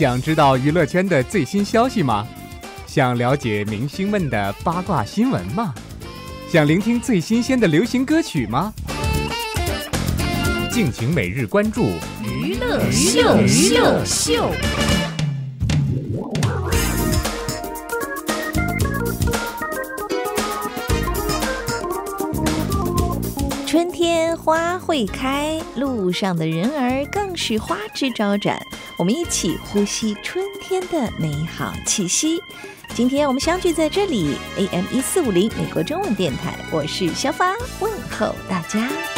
想知道娱乐圈的最新消息吗？想了解明星们的八卦新闻吗？想聆听最新鲜的流行歌曲吗？敬请每日关注娱乐秀娱乐秀。春天花会开，路上的人儿更是花枝招展。我们一起呼吸春天的美好气息。今天我们相聚在这里，AM 一四五零美国中文电台，我是肖芳，问候大家。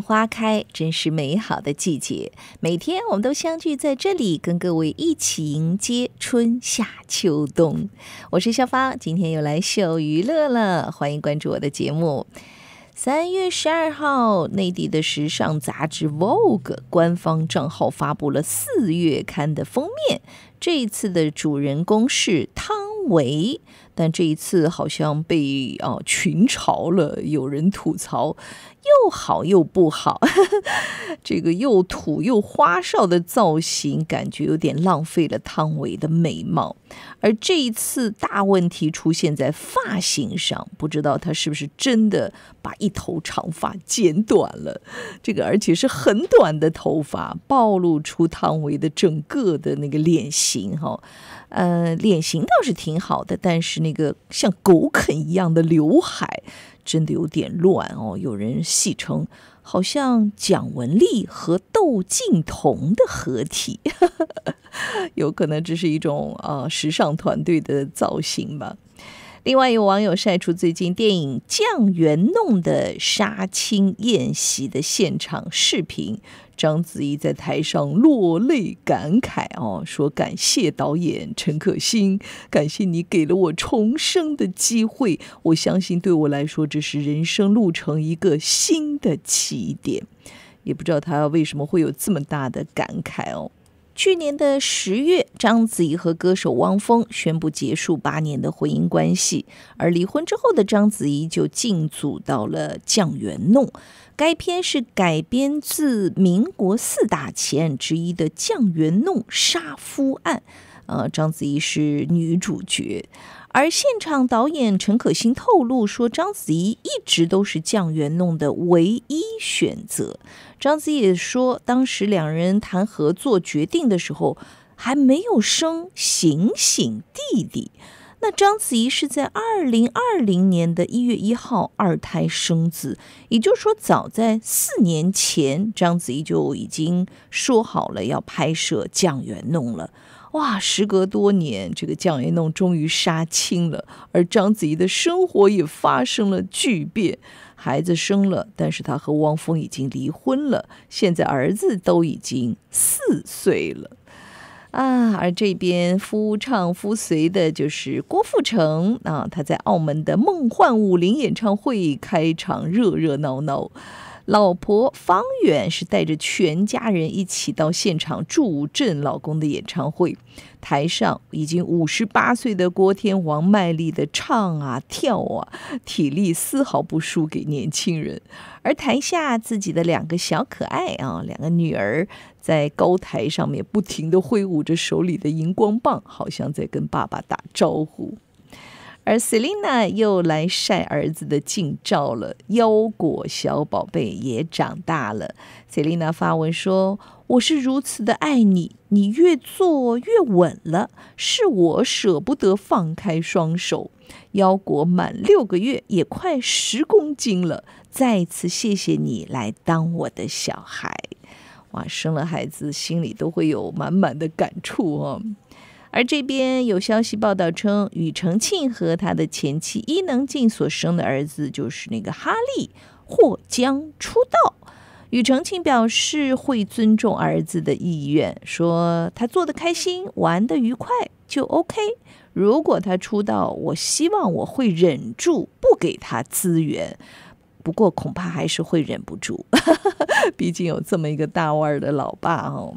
花开，真是美好的季节。每天我们都相聚在这里，跟各位一起迎接春夏秋冬。我是肖芳，今天又来秀娱乐了，欢迎关注我的节目。三月十二号，内地的时尚杂志《Vogue》官方账号发布了四月刊的封面，这一次的主人公是汤唯。但这一次好像被啊群嘲了，有人吐槽又好又不好，这个又土又花哨的造型，感觉有点浪费了汤唯的美貌。而这一次大问题出现在发型上，不知道他是不是真的把一头长发剪短了，这个而且是很短的头发，暴露出汤唯的整个的那个脸型哈。呃，脸型倒是挺好的，但是那个像狗啃一样的刘海真的有点乱哦。有人戏称，好像蒋雯丽和窦靖童的合体，有可能这是一种呃时尚团队的造型吧。另外，有网友晒出最近电影《酱园弄》的杀青宴席的现场视频。章子怡在台上落泪感慨哦，说感谢导演陈可辛，感谢你给了我重生的机会。我相信对我来说，这是人生路程一个新的起点。也不知道他为什么会有这么大的感慨哦。去年的十月，章子怡和歌手汪峰宣布结束八年的婚姻关系，而离婚之后的章子怡就进组到了酱园弄。该片是改编自民国四大奇案之一的酱园弄杀夫案，呃，章子怡是女主角，而现场导演陈可辛透露说，章子怡一直都是酱园弄的唯一选择。章子怡也说，当时两人谈合作决定的时候，还没有生醒醒弟弟。那章子怡是在二零二零年的一月一号二胎生子，也就是说，早在四年前，章子怡就已经说好了要拍摄《酱园弄》了。哇，时隔多年，这个《酱园弄》终于杀青了，而章子怡的生活也发生了巨变，孩子生了，但是她和汪峰已经离婚了，现在儿子都已经四岁了。啊，而这边夫唱妇随的就是郭富城啊，他在澳门的梦幻武林演唱会开场热热闹闹，老婆方远是带着全家人一起到现场助阵老公的演唱会。台上已经五十八岁的郭天王卖力的唱啊跳啊，体力丝毫不输给年轻人。而台下自己的两个小可爱啊，两个女儿在高台上面不停的挥舞着手里的荧光棒，好像在跟爸爸打招呼。而 Selina 又来晒儿子的近照了，腰果小宝贝也长大了。Selina 发文说：“我是如此的爱你，你越做越稳了，是我舍不得放开双手。腰果满六个月，也快十公斤了。再次谢谢你来当我的小孩。哇，生了孩子心里都会有满满的感触哦。”而这边有消息报道称，庾澄庆和他的前妻伊能静所生的儿子就是那个哈利，或将出道。庾澄庆表示会尊重儿子的意愿，说他做的开心、玩的愉快就 OK。如果他出道，我希望我会忍住不给他资源。不过恐怕还是会忍不住，毕竟有这么一个大腕儿的老爸哦。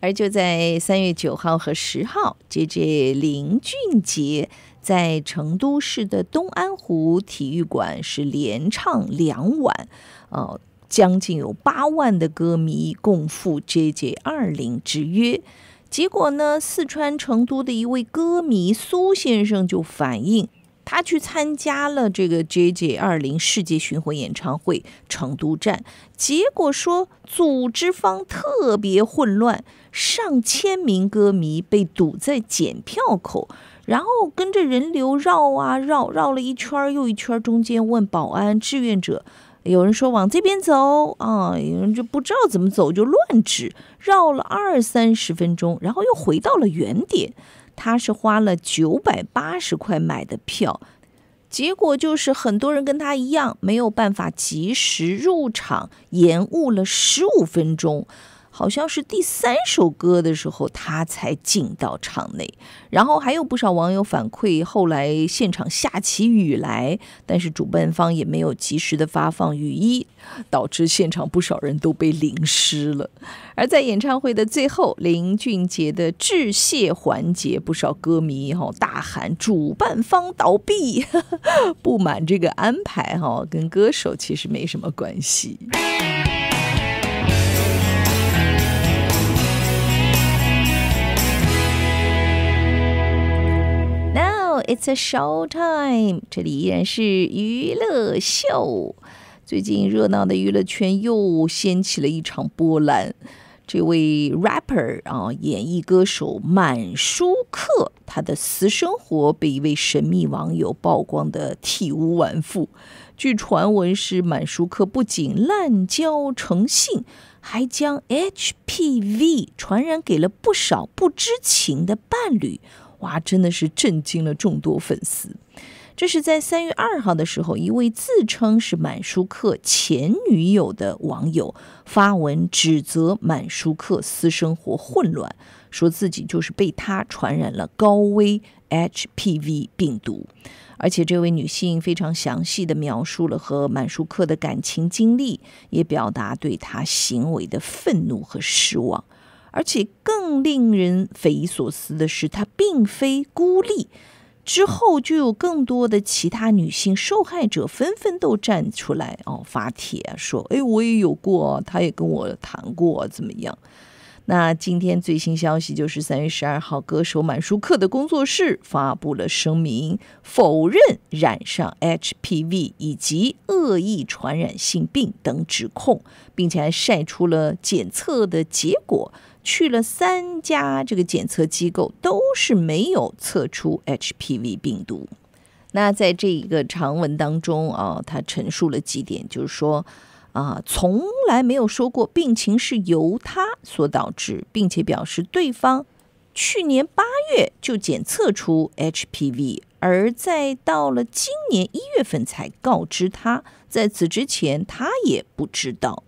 而就在三月九号和十号，J J 林俊杰在成都市的东安湖体育馆是连唱两晚，呃，将近有八万的歌迷共赴 J J 二零之约。结果呢，四川成都的一位歌迷苏先生就反映。他去参加了这个 J J 二零世界巡回演唱会成都站，结果说组织方特别混乱，上千名歌迷被堵在检票口，然后跟着人流绕啊绕，绕了一圈又一圈，中间问保安志愿者，有人说往这边走啊，有人就不知道怎么走就乱指，绕了二三十分钟，然后又回到了原点。他是花了九百八十块买的票，结果就是很多人跟他一样没有办法及时入场，延误了十五分钟。好像是第三首歌的时候，他才进到场内。然后还有不少网友反馈，后来现场下起雨来，但是主办方也没有及时的发放雨衣，导致现场不少人都被淋湿了。而在演唱会的最后，林俊杰的致谢环节，不少歌迷哈大喊主办方倒闭，不满这个安排哈，跟歌手其实没什么关系。It's a show time，这里依然是娱乐秀。最近热闹的娱乐圈又掀起了一场波澜。这位 rapper 啊，演艺歌手满舒克，他的私生活被一位神秘网友曝光的体无完肤。据传闻是满舒克不仅滥交成性，还将 HPV 传染给了不少不知情的伴侣。哇，真的是震惊了众多粉丝。这是在三月二号的时候，一位自称是满舒克前女友的网友发文指责满舒克私生活混乱，说自己就是被他传染了高危 HPV 病毒，而且这位女性非常详细的描述了和满舒克的感情经历，也表达对他行为的愤怒和失望。而且更令人匪夷所思的是，她并非孤立。之后就有更多的其他女性受害者纷纷都站出来哦，发帖说：“哎，我也有过，他也跟我谈过，怎么样？”那今天最新消息就是三月十二号，歌手满舒克的工作室发布了声明，否认染上 HPV 以及恶意传染性病等指控，并且还晒出了检测的结果。去了三家这个检测机构，都是没有测出 HPV 病毒。那在这一个长文当中啊，他陈述了几点，就是说啊，从来没有说过病情是由他所导致，并且表示对方去年八月就检测出 HPV，而在到了今年一月份才告知他，在此之前他也不知道。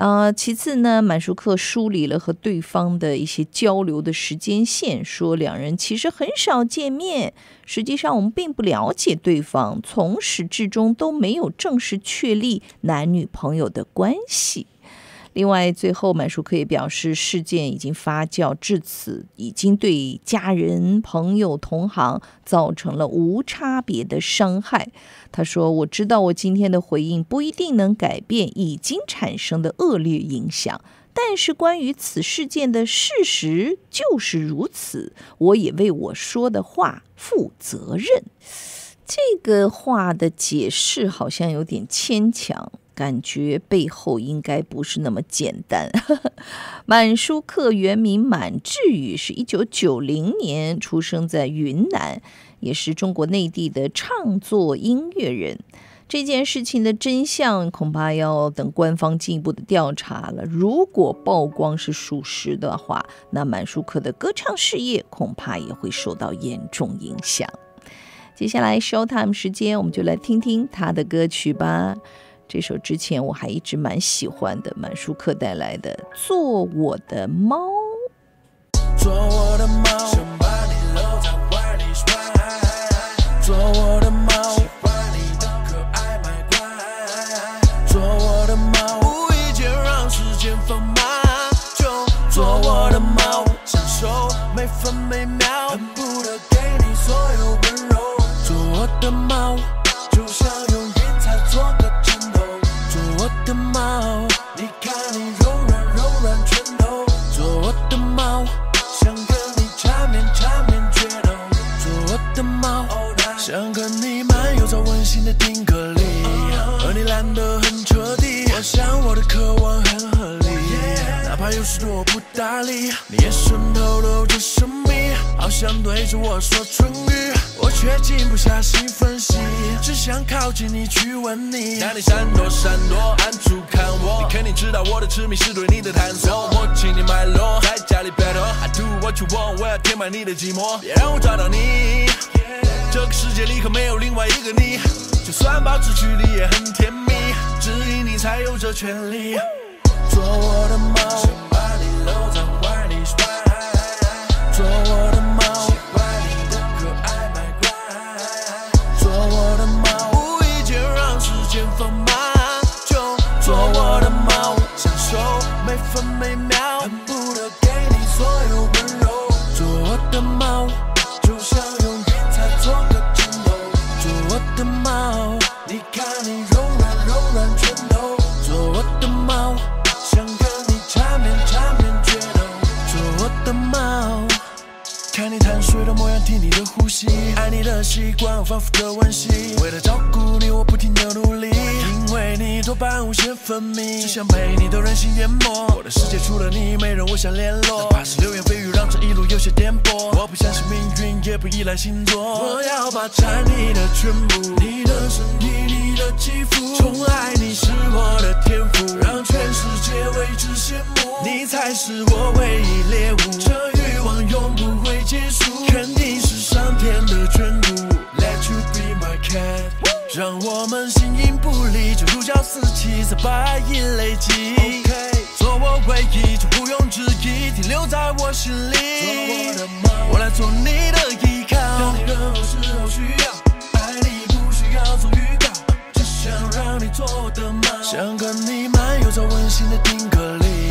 啊，其次呢，满舒克梳理了和对方的一些交流的时间线，说两人其实很少见面。实际上，我们并不了解对方，从始至终都没有正式确立男女朋友的关系。另外，最后满舒克也表示，事件已经发酵至此，已经对家人、朋友、同行造成了无差别的伤害。他说：“我知道我今天的回应不一定能改变已经产生的恶劣影响，但是关于此事件的事实就是如此，我也为我说的话负责任。”这个话的解释好像有点牵强。感觉背后应该不是那么简单。满舒克原名满志宇，是一九九零年出生在云南，也是中国内地的唱作音乐人。这件事情的真相恐怕要等官方进一步的调查了。如果曝光是属实的话，那满舒克的歌唱事业恐怕也会受到严重影响。接下来 show time 时间，我们就来听听他的歌曲吧。这首之前我还一直蛮喜欢的，满舒克带来的《做我的猫》。做我的猫，做我的有时多不搭理，你眼神透露着神秘，好像对着我说唇语，我却静不下心分析，只想靠近你去吻你。当你闪躲闪躲，暗处看我，你肯定知道我的痴迷是对你的探索。我请你脉络，在家里 battle，I do what you want，我要填满你的寂寞，别让我找到你。这个世界里可没有另外一个你，就算保持距离也很甜蜜，只因你才有这权利。做我的猫，想把你搂在怀里甩。做我的猫，喜欢你的可爱卖乖。做我的猫，无意间让时间放慢，就做我的猫，享受每分每秒，恨不得给你所有温柔。做我的猫，习惯，我反复的温习。为了照顾你，我不停的努力，因为你多巴胺无限分泌，只想被你的任性淹没。我的世界除了你，没人我想联络，哪怕是流言蜚语，让这一路有些颠簸。我不相信命运，也不依赖星座，我要霸占你的全部，你的身体，你的肌肤，宠爱你是我的天赋，让全世界为之羡慕，你才是我唯一猎物。这欲望永不会结束，让我们形影不离，就如胶似漆，在白银累积。做我唯一，就毋庸置疑，停留在我心里。做我的猫，我来做你的依靠。当你任何时候需要，爱你不需要做预告，只想让你做我的猫，想跟你漫游在温馨的定格里，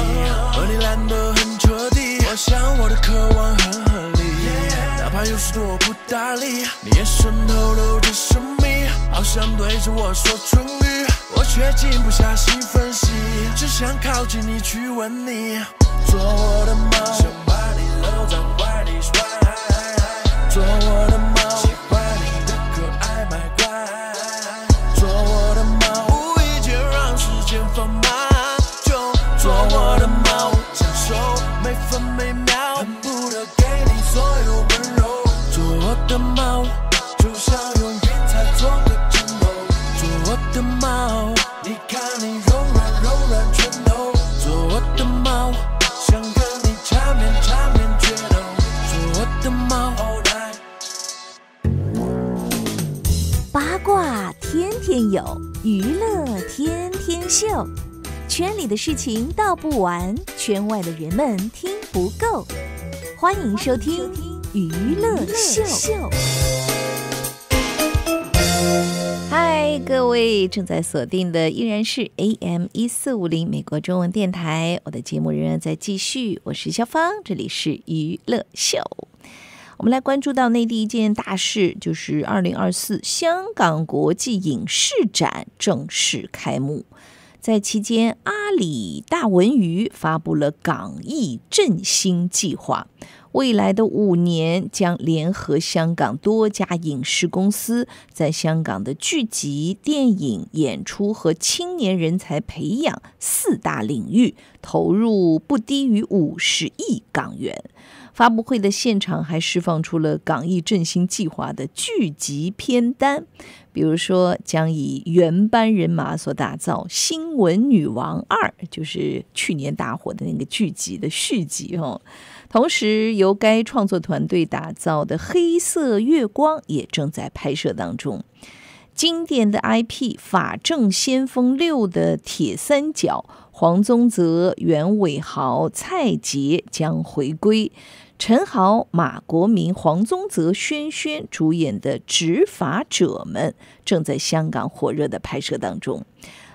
和你懒得很彻底。我想我的渴望很有时多不搭理，你眼神透露着神秘，好像对着我说唇语，我却静不下心分析，只想靠近你去吻你。做我的猫，想把你搂在娱乐天天秀。圈里的事情道不完，圈外的人们听不够。欢迎收听《娱乐秀》。嗨，各位正在锁定的依然是 AM 一四五零美国中文电台，我的节目仍然在继续，我是肖芳，这里是娱乐秀。我们来关注到内地一件大事，就是二零二四香港国际影视展正式开幕。在期间，阿里大文娱发布了港艺振兴计划，未来的五年将联合香港多家影视公司，在香港的剧集、电影、演出和青年人才培养四大领域，投入不低于五十亿港元。发布会的现场还释放出了港艺振兴计划的剧集片单，比如说将以原班人马所打造《新闻女王二》，就是去年大火的那个剧集的续集哦。同时，由该创作团队打造的《黑色月光》也正在拍摄当中。经典的 IP《法证先锋六》的铁三角黄宗泽、袁伟豪、蔡洁将回归。陈豪、马国明、黄宗泽、轩轩主演的《执法者们》正在香港火热的拍摄当中，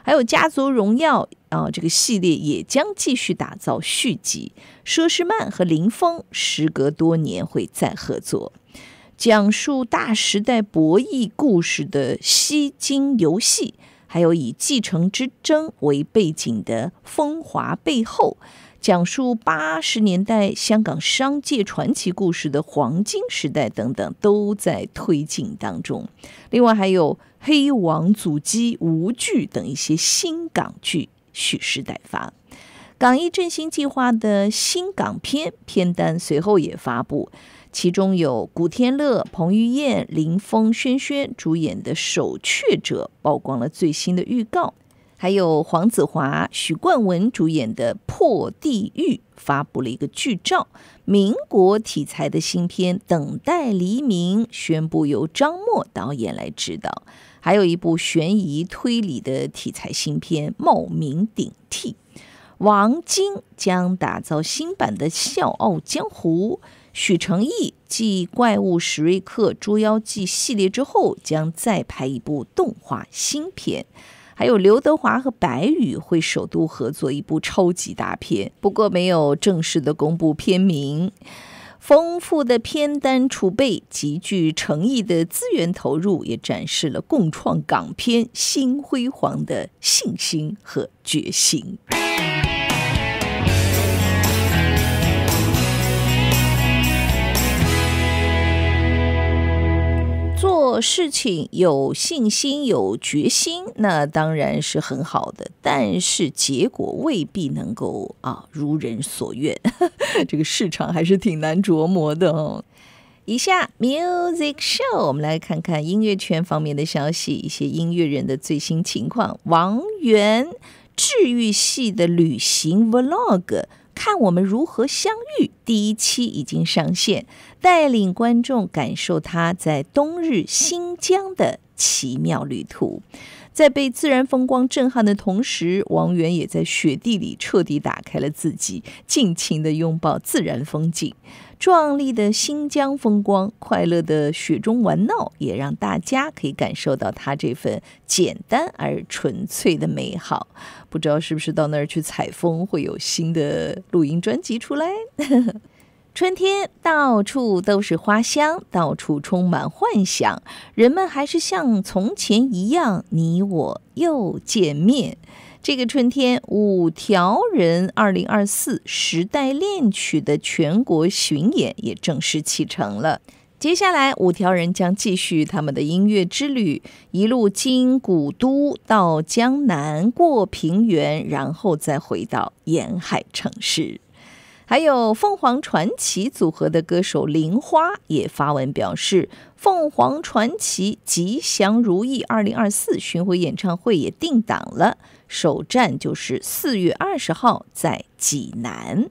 还有《家族荣耀》啊，这个系列也将继续打造续集。佘诗曼和林峰时隔多年会再合作，讲述大时代博弈故事的《吸金游戏》，还有以继承之争为背景的《风华背后》。讲述八十年代香港商界传奇故事的黄金时代等等，都在推进当中。另外还有《黑王阻击》《无惧》等一些新港剧蓄势待发。港艺振兴计划的新港片片单随后也发布，其中有古天乐、彭于晏、林峰、轩轩主演的《守阙者》曝光了最新的预告，还有黄子华、许冠文主演的《破地狱》发布了一个剧照。民国题材的新片《等待黎明》宣布由张默导演来指导，还有一部悬疑推理的题材新片《冒名顶替》。王晶将打造新版的《笑傲江湖》，许成义继《怪物史瑞克》《捉妖记》系列之后，将再拍一部动画新片。还有刘德华和白宇会首度合作一部超级大片，不过没有正式的公布片名。丰富的片单储备，极具诚意的资源投入，也展示了共创港片新辉煌的信心和决心。做事情有信心、有决心，那当然是很好的，但是结果未必能够啊如人所愿。这个市场还是挺难琢磨的哦。以下 music show，我们来看看音乐圈方面的消息，一些音乐人的最新情况。王源治愈系的旅行 vlog。看我们如何相遇，第一期已经上线，带领观众感受他在冬日新疆的奇妙旅途。在被自然风光震撼的同时，王源也在雪地里彻底打开了自己，尽情的拥抱自然风景。壮丽的新疆风光，快乐的雪中玩闹，也让大家可以感受到他这份简单而纯粹的美好。不知道是不是到那儿去采风，会有新的录音专辑出来？春天到处都是花香，到处充满幻想，人们还是像从前一样，你我又见面。这个春天，五条人二零二四时代恋曲的全国巡演也正式启程了。接下来，五条人将继续他们的音乐之旅，一路经古都到江南，过平原，然后再回到沿海城市。还有凤凰传奇组合的歌手玲花也发文表示，凤凰传奇吉祥如意二零二四巡回演唱会也定档了，首站就是四月二十号在济南。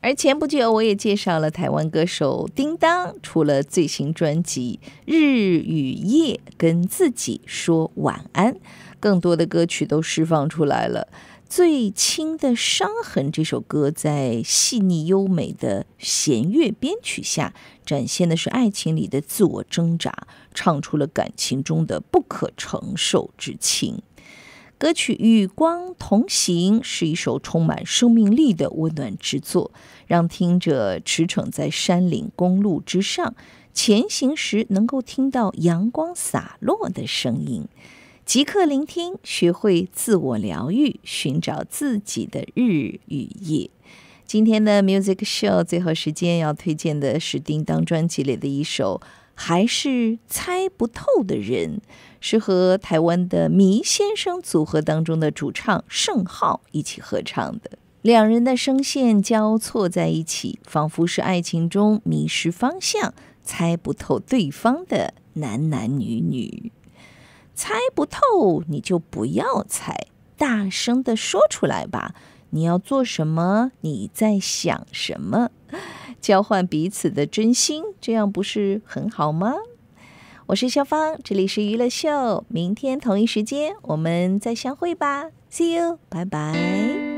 而前不久我也介绍了台湾歌手叮当，出了最新专辑《日与夜》，跟自己说晚安，更多的歌曲都释放出来了。最轻的伤痕这首歌，在细腻优美的弦乐编曲下，展现的是爱情里的自我挣扎，唱出了感情中的不可承受之轻。歌曲《与光同行》是一首充满生命力的温暖之作，让听者驰骋在山岭公路之上，前行时能够听到阳光洒落的声音。即刻聆听，学会自我疗愈，寻找自己的日与夜。今天的 Music Show 最后时间要推荐的是叮当专辑里的一首《还是猜不透的人》，是和台湾的迷先生组合当中的主唱盛浩一起合唱的。两人的声线交错在一起，仿佛是爱情中迷失方向、猜不透对方的男男女女。猜不透，你就不要猜，大声的说出来吧。你要做什么？你在想什么？交换彼此的真心，这样不是很好吗？我是肖芳，这里是娱乐秀，明天同一时间我们再相会吧。See you，拜拜。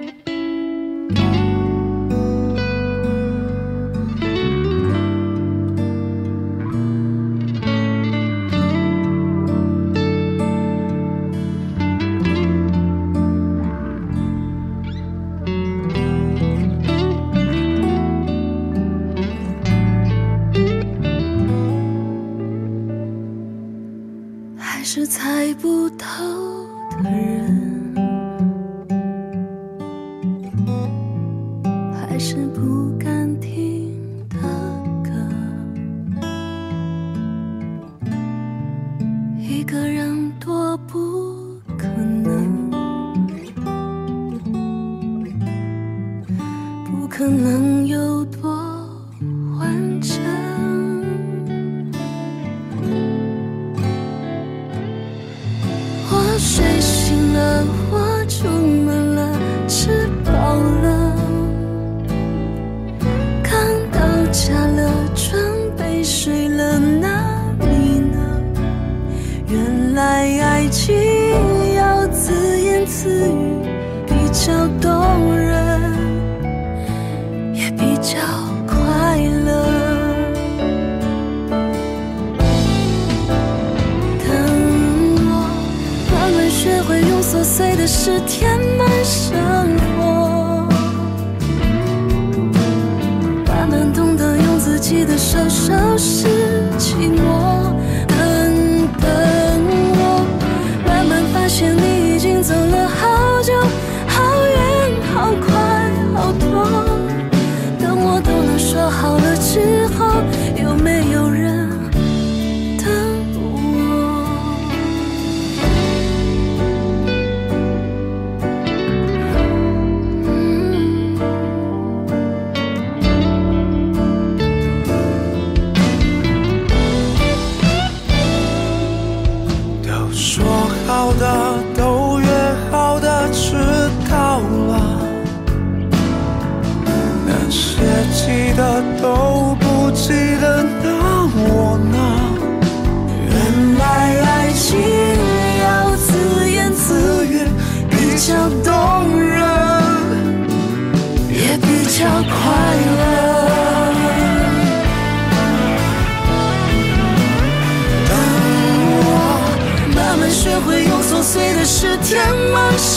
是填满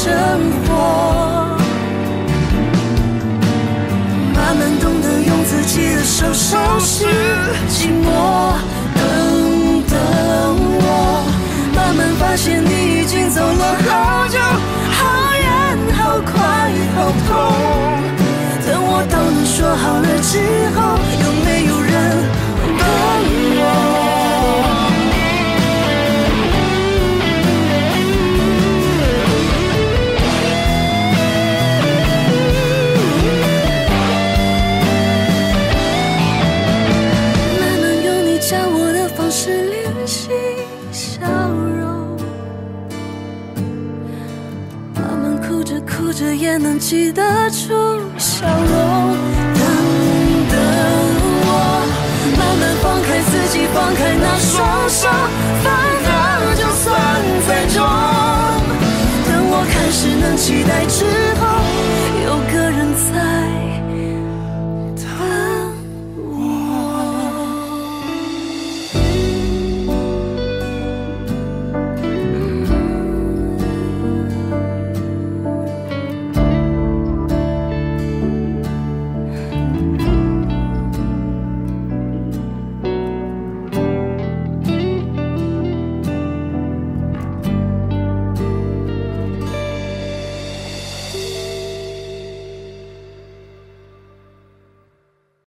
生活慢慢懂得用自己的手收拾寂寞，等等我，慢慢发现你已经走了好久，好远，好快，好痛，等我等你说好了之后。也能记得住笑容等等我慢慢放开自己放开那双手反正就算再重等我开始能期待之